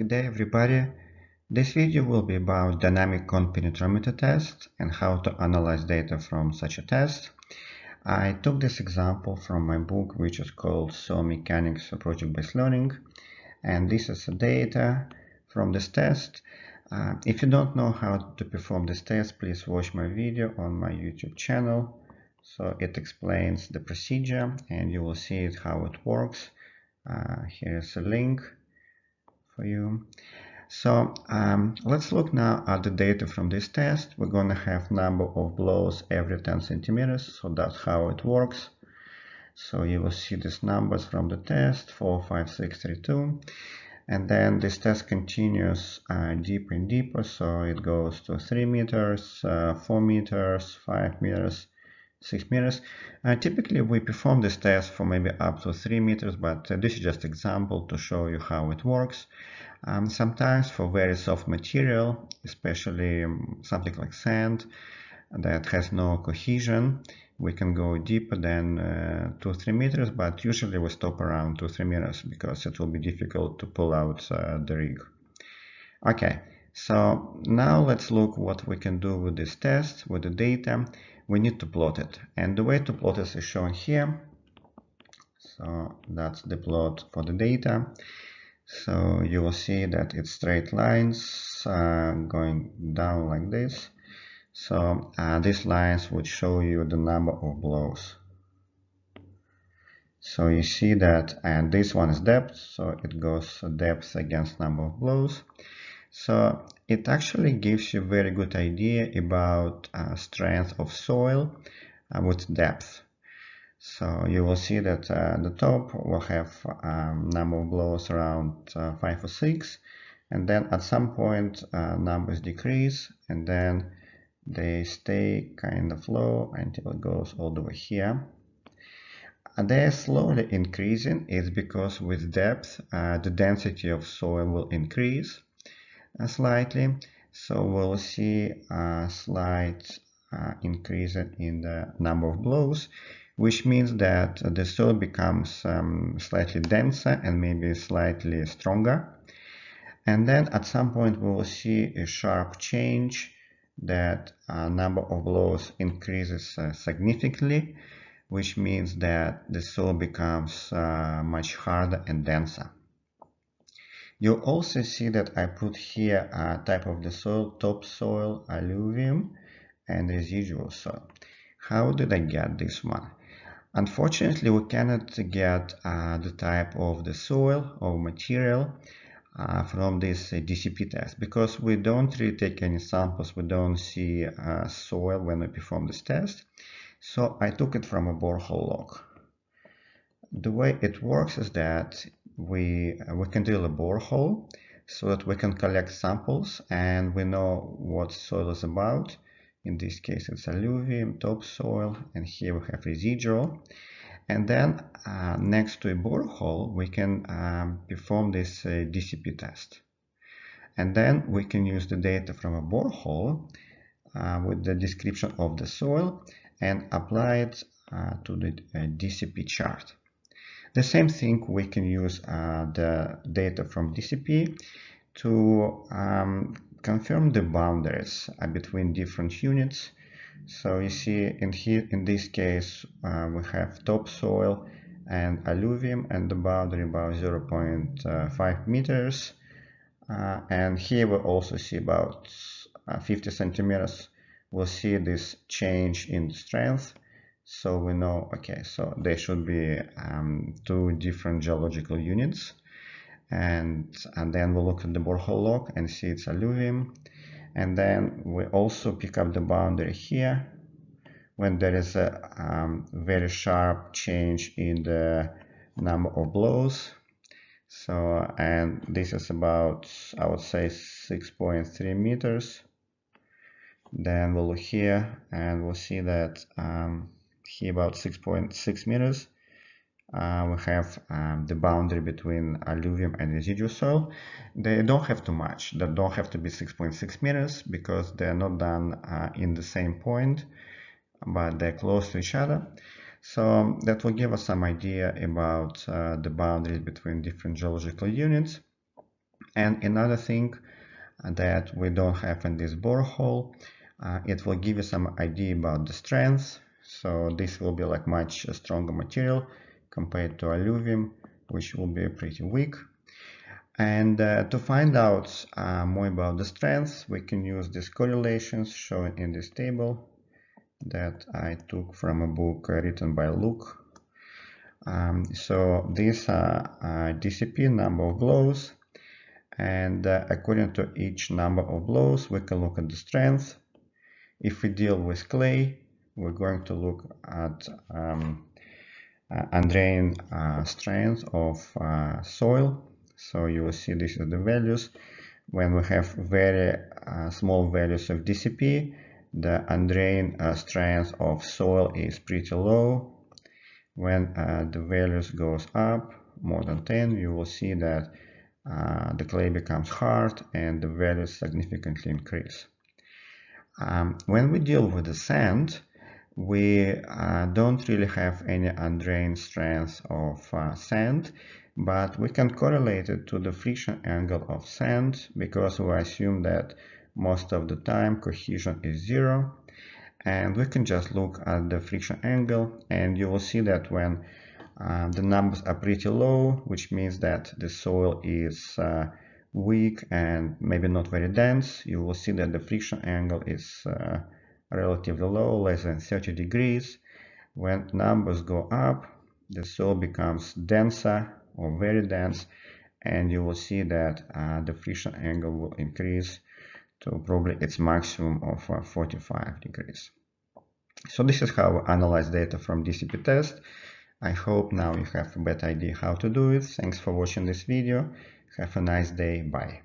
Good day everybody. This video will be about dynamic cone penetrometer test and how to analyze data from such a test. I took this example from my book which is called Soil Mechanics for Project-Based Learning and this is the data from this test. Uh, if you don't know how to perform this test, please watch my video on my YouTube channel. So it explains the procedure and you will see it how it works. Uh, here's a link for you. So um, let's look now at the data from this test. We're going to have number of blows every 10 centimeters. So that's how it works. So you will see these numbers from the test, 4, 5, 6, 3, 2. And then this test continues uh, deeper and deeper. So it goes to 3 meters, uh, 4 meters, 5 meters, 6 meters. Uh, typically we perform this test for maybe up to 3 meters, but uh, this is just example to show you how it works. Um, sometimes for very soft material, especially um, something like sand that has no cohesion, we can go deeper than uh, 2-3 meters, but usually we stop around 2-3 meters because it will be difficult to pull out uh, the rig. Okay, so now let's look what we can do with this test, with the data we need to plot it. And the way to plot it is shown here. So that's the plot for the data. So you will see that it's straight lines uh, going down like this. So uh, these lines would show you the number of blows. So you see that, and this one is depth, so it goes depth against number of blows. So it actually gives you a very good idea about uh, strength of soil uh, with depth. So you will see that uh, the top will have um, number of blows around uh, 5 or 6 and then at some point uh, numbers decrease and then they stay kind of low until it goes all the way here. And they're slowly increasing is because with depth uh, the density of soil will increase slightly. So we'll see a slight uh, increase in the number of blows, which means that the soil becomes um, slightly denser and maybe slightly stronger. And then at some point we will see a sharp change that a number of blows increases uh, significantly, which means that the soil becomes uh, much harder and denser. You also see that I put here a type of the soil, topsoil, alluvium, and residual soil. How did I get this one? Unfortunately, we cannot get uh, the type of the soil or material uh, from this uh, DCP test because we don't really take any samples, we don't see uh, soil when we perform this test. So I took it from a borehole log. The way it works is that we uh, we can drill a borehole so that we can collect samples and we know what soil is about. In this case, it's alluvium, topsoil, and here we have residual. And then uh, next to a borehole, we can um, perform this uh, DCP test. And then we can use the data from a borehole uh, with the description of the soil and apply it uh, to the uh, DCP chart. The same thing, we can use uh, the data from DCP to um, confirm the boundaries uh, between different units. So you see in here, in this case, uh, we have topsoil and alluvium and the boundary about 0.5 meters. Uh, and here we also see about uh, 50 centimeters. We'll see this change in strength so we know, okay, so there should be um, two different geological units. And, and then we look at the borehole log and see it's alluvium. And then we also pick up the boundary here when there is a um, very sharp change in the number of blows. So, and this is about, I would say 6.3 meters. Then we'll look here and we'll see that um, here about 6.6 meters. Uh, we have um, the boundary between alluvium and residual soil. They don't have to match. They don't have to be 6.6 meters because they're not done uh, in the same point, but they're close to each other. So that will give us some idea about uh, the boundaries between different geological units. And another thing that we don't have in this borehole, uh, it will give you some idea about the strength. So this will be like much stronger material compared to alluvium, which will be pretty weak. And uh, to find out uh, more about the strengths, we can use these correlations shown in this table that I took from a book written by Look. Um, so these are uh, DCP number of blows and uh, according to each number of blows we can look at the strength. If we deal with clay we're going to look at um, uh, undrained uh, strength of uh, soil so you will see this is the values when we have very uh, small values of DCP the undrained uh, strength of soil is pretty low. When uh, the values goes up more than 10, you will see that uh, the clay becomes hard and the values significantly increase. Um, when we deal with the sand, we uh, don't really have any undrained strength of uh, sand, but we can correlate it to the friction angle of sand because we assume that most of the time cohesion is zero. And we can just look at the friction angle and you will see that when uh, the numbers are pretty low which means that the soil is uh, weak and maybe not very dense you will see that the friction angle is uh, relatively low less than 30 degrees when numbers go up the soil becomes denser or very dense and you will see that uh, the friction angle will increase to probably its maximum of uh, 45 degrees. So this is how we analyze data from DCP test. I hope now you have a better idea how to do it. Thanks for watching this video. Have a nice day. Bye.